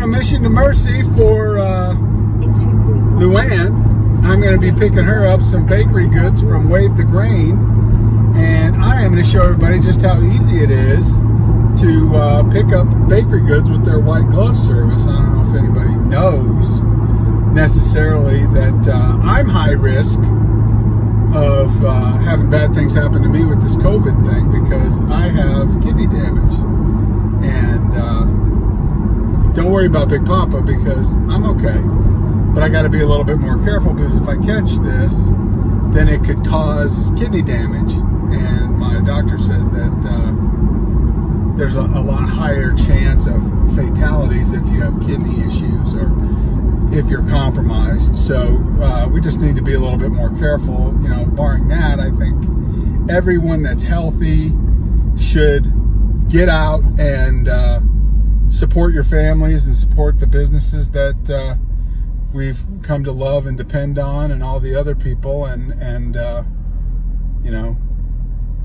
on a mission to Mercy for uh, Luann. I'm going to be picking her up some bakery goods from Wave the Grain. And I am going to show everybody just how easy it is to uh, pick up bakery goods with their white glove service. I don't know if anybody knows necessarily that uh, I'm high risk of uh, having bad things happen to me with this COVID thing because I have kidney damage. And uh, don't worry about Big Papa because I'm okay. But I got to be a little bit more careful because if I catch this, then it could cause kidney damage. And my doctor said that uh, there's a, a lot higher chance of fatalities if you have kidney issues or if you're compromised. So uh, we just need to be a little bit more careful. You know, barring that, I think everyone that's healthy should get out and uh, support your families and support the businesses that uh, we've come to love and depend on, and all the other people. And and uh, you know,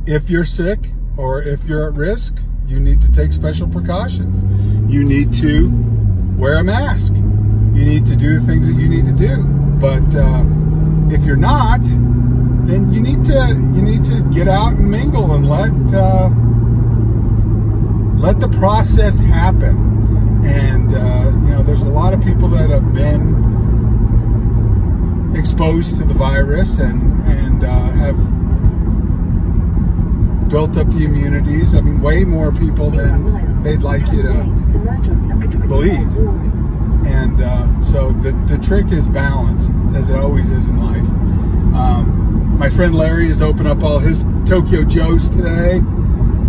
if you're sick or if you're at risk, you need to take special precautions. You need to wear a mask you need to do the things that you need to do. But uh, if you're not, then you need to you need to get out and mingle and let uh, let the process happen. And uh, you know, there's a lot of people that have been exposed to the virus and and uh, have built up the immunities. I mean, way more people than they'd like you to believe. And uh, so the, the trick is balance, as it always is in life. Um, my friend Larry has opened up all his Tokyo Joes today,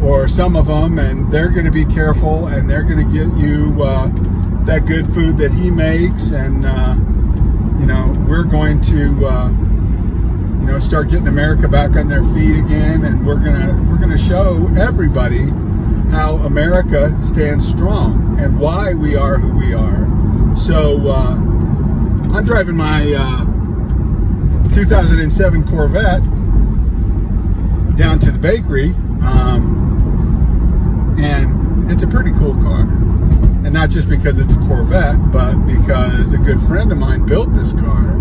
or some of them, and they're going to be careful and they're going to get you uh, that good food that he makes. And, uh, you know, we're going to, uh, you know, start getting America back on their feet again. And we're to, we're to show everybody how America stands strong and why we are who we are. So uh, I'm driving my uh, 2007 Corvette down to the bakery, um, and it's a pretty cool car. And not just because it's a Corvette, but because a good friend of mine built this car,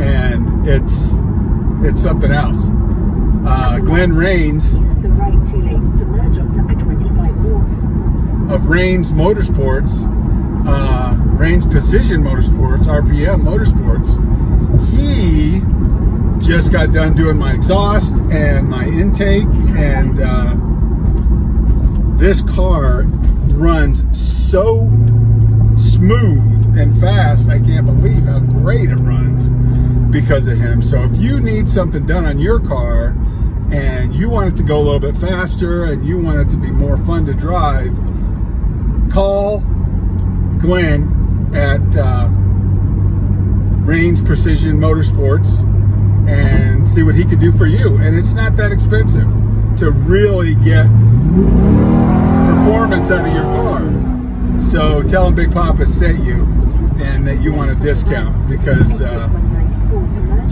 and it's it's something else. Uh, Glenn Rains of Rains Motorsports uh, Rains Precision Motorsports, RPM Motorsports, he just got done doing my exhaust and my intake, and uh, this car runs so smooth and fast. I can't believe how great it runs because of him. So if you need something done on your car and you want it to go a little bit faster and you want it to be more fun to drive, call Glenn at uh, Rains Precision Motorsports and see what he can do for you. And it's not that expensive to really get performance out of your car. So tell him Big Papa sent you and that you want a discount because uh,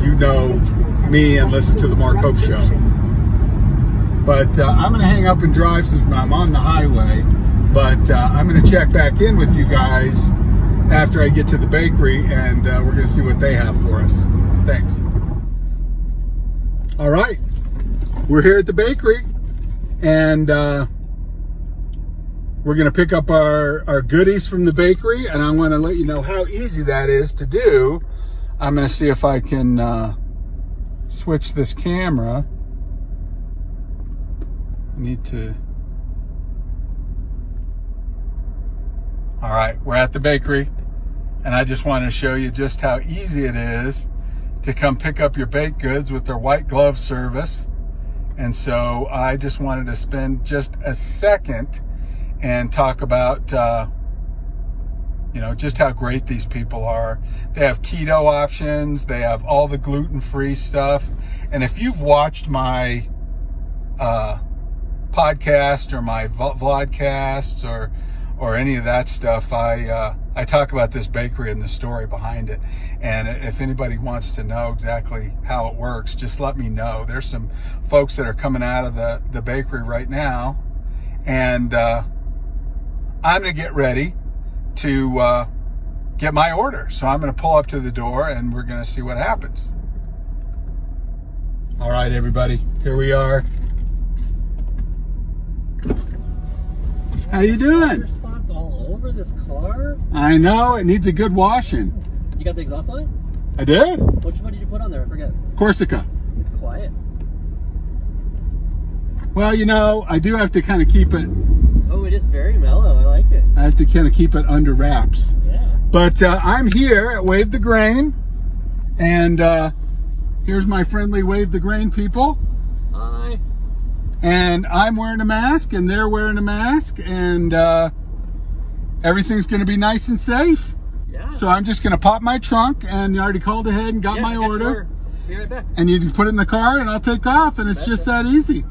you know me and listen to the Mark Hope Show. But uh, I'm going to hang up and drive since I'm on the highway. But uh, I'm going to check back in with you guys after I get to the bakery and uh, we're going to see what they have for us. Thanks. All right. We're here at the bakery and uh, we're going to pick up our, our goodies from the bakery and I'm going to let you know how easy that is to do. I'm going to see if I can uh, switch this camera. I need to All right, we're at the bakery and I just want to show you just how easy it is to come pick up your baked goods with their white glove service. And so I just wanted to spend just a second and talk about, uh, you know, just how great these people are. They have keto options. They have all the gluten-free stuff. And if you've watched my uh, podcast or my vlogcasts or or any of that stuff, I uh, I talk about this bakery and the story behind it. And if anybody wants to know exactly how it works, just let me know. There's some folks that are coming out of the, the bakery right now. And uh, I'm to get ready to uh, get my order. So I'm to pull up to the door and we're to see what happens. All right, everybody, here we are. How you doing? Over this car. I know it needs a good washing. You got the exhaust on it? I did. Which one did you put on there? I forget. Corsica. It's quiet. Well, you know, I do have to kind of keep it. Oh, it is very mellow. I like it. I have to kind of keep it under wraps. Yeah. But uh, I'm here at Wave the Grain, and uh, here's my friendly Wave the Grain people. Hi. And I'm wearing a mask, and they're wearing a mask, and uh, everything's going to be nice and safe. Yeah. So I'm just going to pop my trunk, and you already called ahead and got yeah, my order. Be right back. And you can put it in the car, and I'll take off, and it's That's just it. that easy.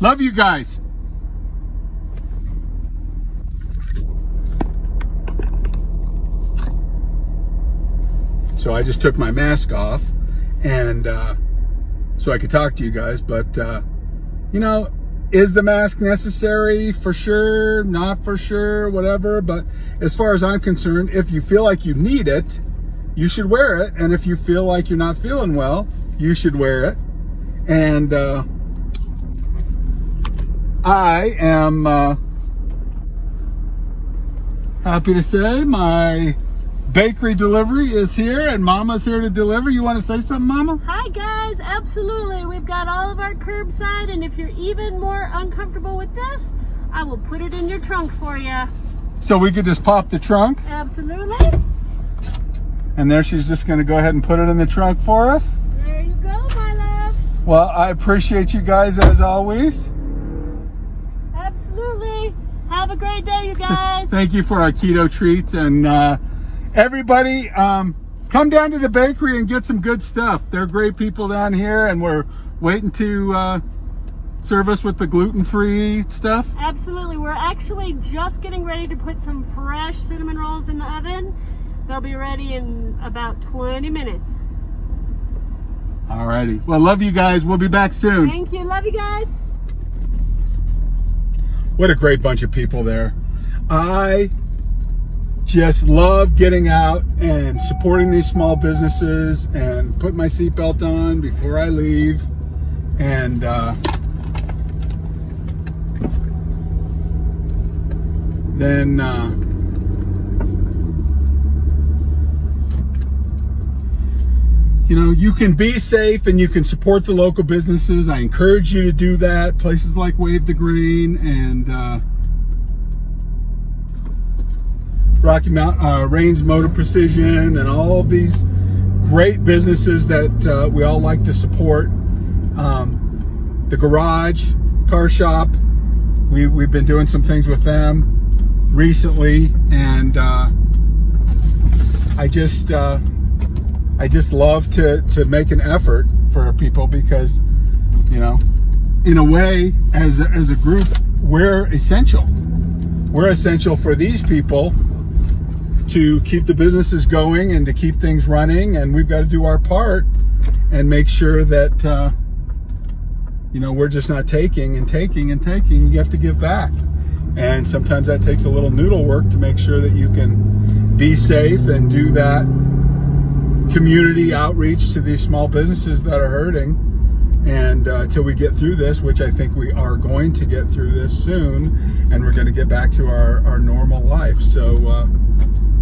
Love you guys. So I just took my mask off, and uh, so I could talk to you guys. But uh, you know, is the mask necessary? For sure, not for sure, whatever. But as far as I'm concerned, if you feel like you need it, you should wear it. And if you feel like you're not feeling well, you should wear it. And uh, I am uh, happy to say my bakery delivery is here, and Mama's here to deliver. You want to say something, Mama? Hi guys, absolutely. We've got all of our curbside, and if you're even more uncomfortable with this, I will put it in your trunk for you. So we could just pop the trunk, Absolutely. and there she's just going to go ahead and put it in the trunk for us. There you go, my love. Well, I appreciate you guys as always. Absolutely. Have a great day, you guys. Thank you for our keto treats, and uh, everybody, um, come down to the bakery and get some good stuff. They're great people down here, and we're waiting to uh, serve us with the gluten-free stuff. Absolutely. We're actually just getting ready to put some fresh cinnamon rolls in the oven. They'll be ready in about 20 minutes. Alrighty. Well, love you guys. We'll be back soon. Thank you. Love you guys. What a great bunch of people there. I just love getting out and supporting these small businesses and put my seatbelt on before I leave. And uh, then uh, you know, you can be safe and you can support the local businesses. I encourage you to do that. Places like Wave the Grain and uh, Rocky Mountain, uh, Rains Motor Precision and all of these great businesses that uh, we all like to support. Um, the Garage Car Shop, we, we've been doing some things with them recently, and uh, I just uh, I just love to to make an effort for people because you know, in a way, as a, as a group, we're essential. We're essential for these people to keep the businesses going and to keep things running, and we've got to do our part and make sure that uh, you know we're just not taking and taking and taking. You have to give back, and sometimes that takes a little noodle work to make sure that you can be safe and do that community outreach to these small businesses that are hurting. And uh, until we get through this, which I think we are going to get through this soon, and we're going to get back to our, our normal life. So, uh,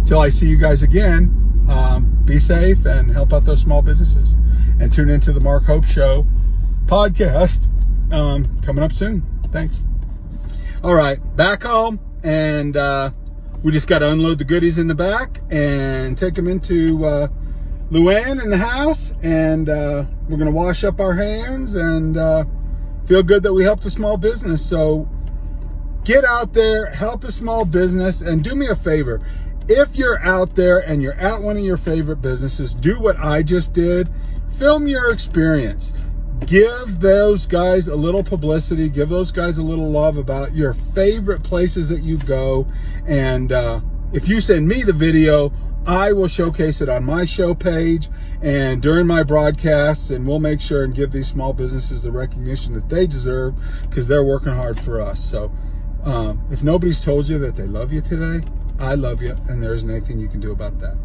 till I see you guys again, um, be safe and help out those small businesses. And tune into the Mark Hope Show podcast um, coming up soon. Thanks. All right, back home, and uh, we just got to unload the goodies in the back and take them into uh, Luann in the house, and uh, we're gonna wash up our hands and uh, feel good that we helped a small business. So get out there, help a small business, and do me a favor. If you're out there and you're at one of your favorite businesses, do what I just did. Film your experience. Give those guys a little publicity. Give those guys a little love about your favorite places that you go. And uh, if you send me the video, I will showcase it on my show page and during my broadcasts, and we'll make sure and give these small businesses the recognition that they deserve because they're working hard for us. So, um, if nobody's told you that they love you today, I love you, and there isn't anything you can do about that.